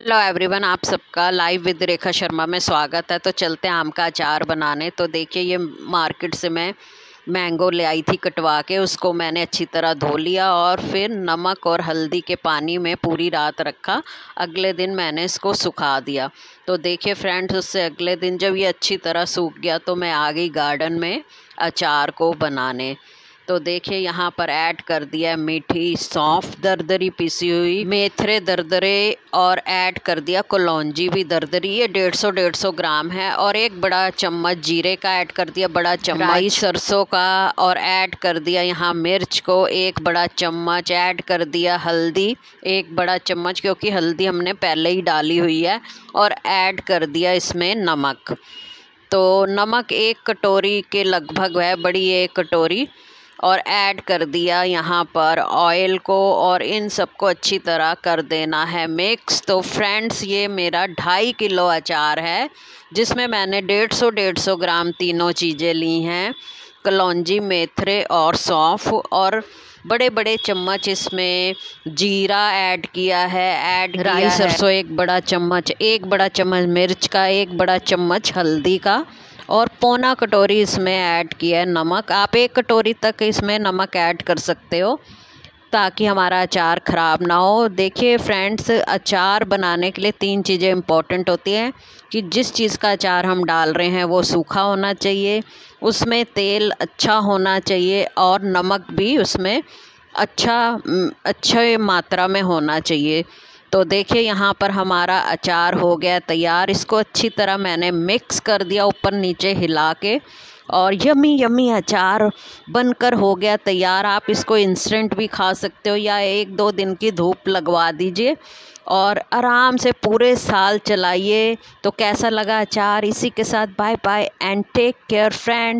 Hello everyone आप सबका live with Rekha Sharma में स्वागत है। तो चलते हैं आम का अचार बनाने। तो देखिए, ये मार्केट से मैं मैंगो ले आई थी कटवा के। उसको मैंने अच्छी तरह धो लिया और फिर नमक और हल्दी के पानी में पूरी रात रखा। अगले दिन मैंने इसको सुखा दिया। तो देखिए फ्रेंड्स उससे अगले दिन जब ये अच्छी तरह सूख गया तो मैं आ गई गार्डन में अचार को बनाने। तो देखिए यहाँ पर ऐड कर दिया मीठी सौंफ दरदरी पिसी हुई मेथरे दरदरे और ऐड कर दिया कलौजी भी दरदरी। ये डेढ़ सौ डेढ़ सौ ग्राम है और एक बड़ा चम्मच जीरे का ऐड कर दिया बड़ा चम्मच सरसों का और ऐड कर दिया यहाँ मिर्च को एक बड़ा चम्मच ऐड कर दिया हल्दी एक बड़ा चम्मच क्योंकि हल्दी हमने पहले ही डाली हुई है और ऐड कर दिया इसमें नमक। तो नमक एक कटोरी के लगभग है बड़ी एक कटोरी। और ऐड कर दिया यहाँ पर ऑयल को और इन सबको अच्छी तरह कर देना है मिक्स तो फ्रेंड्स ये मेरा ढाई किलो अचार है, जिसमें मैंने डेढ़ सौ डेढ़ सौ ग्राम तीनों चीज़ें ली हैं। कलौजी मेथरे और सौंफ और बड़े बड़े चम्मच इसमें जीरा ऐड किया है ऐड राई सरसों एक बड़ा चम्मच एक बड़ा चम्मच मिर्च का एक बड़ा चम्मच हल्दी का और पौना कटोरी इसमें ऐड किया है नमक। आप एक कटोरी तक इसमें नमक ऐड कर सकते हो। ताकि हमारा अचार ख़राब ना हो। देखिए फ्रेंड्स अचार बनाने के लिए तीन चीज़ें इंपॉर्टेंट होती हैं कि जिस चीज़ का अचार हम डाल रहे हैं वो सूखा होना चाहिए, उसमें तेल अच्छा होना चाहिए और नमक भी उसमें अच्छा अच्छे मात्रा में होना चाहिए। तो देखिए, यहाँ पर हमारा अचार हो गया तैयार। इसको अच्छी तरह मैंने मिक्स कर दिया ऊपर नीचे हिला के और यमी यमी अचार बनकर हो गया तैयार। आप इसको इंस्टेंट भी खा सकते हो या एक दो दिन की धूप लगवा दीजिए और आराम से पूरे साल चलाइए। तो कैसा लगा अचार? इसी के साथ bye bye and take care friend